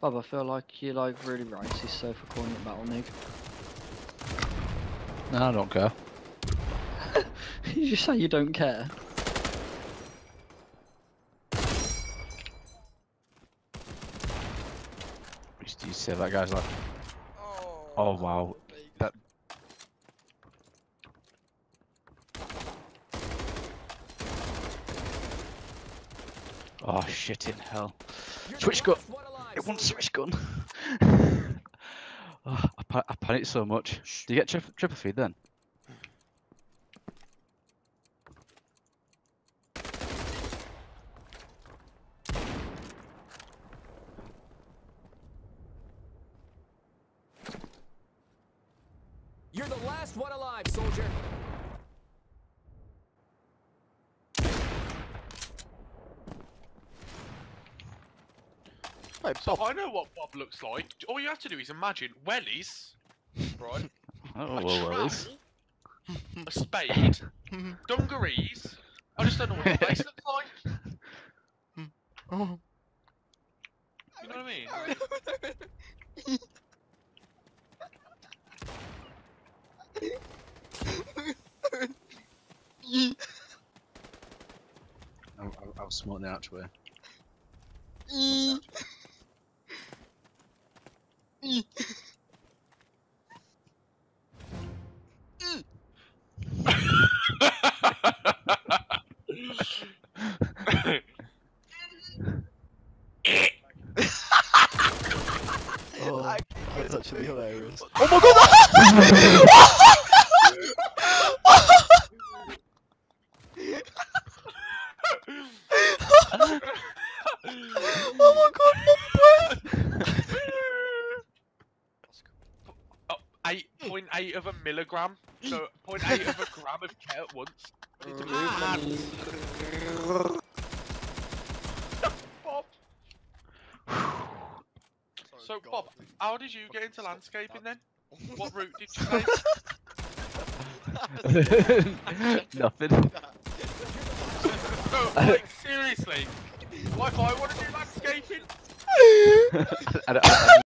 Bob, I feel like you're like really racist so for calling it Battle Nig. No, I don't care. you just say you don't care. Do you see that guy's like, Oh, oh wow, baby. that Oh shit in hell. Switch gun. It won't switch gun. oh, I, pa- I panicked so much. Do you get tri- triple feed then? You're the last one alive, soldier. Wait, So Bob, I know what Bob looks like. All you have to do is imagine wellies, right? Oh, a well, well, a spade, dungarees. I just don't know what your face looks like. oh. You know what I mean? I'll, I'll, I'll smoke the archway. oh, that's actually hilarious. Oh my god! oh my god, my breath! oh, eight point eight of a milligram. So point eight of a gram of K at once. I need to move Bob. So Bob, how did you get into landscaping then? What route did you take? Nothing. No, like seriously. Like I want to do landscaping. I, don't- I, I